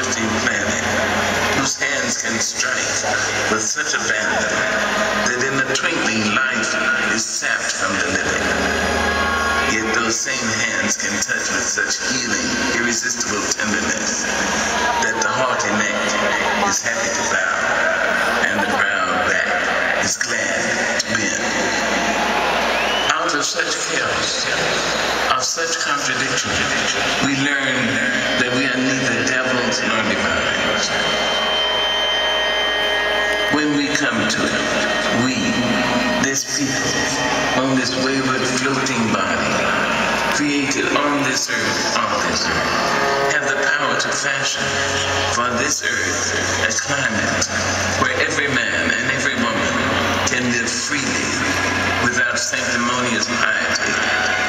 gifting planet, whose hands can strike with such abandon that in a twinkling life is sapped from the living. Yet those same hands can touch with such healing, irresistible tenderness that the haughty neck is happy to bow and the proud back is glad to bend. Out of such chaos, of such contradiction, come to it, we, this people, on this wayward floating body, created on this earth, on this earth, have the power to fashion for this earth a climate where every man and every woman can live freely without sanctimonious piety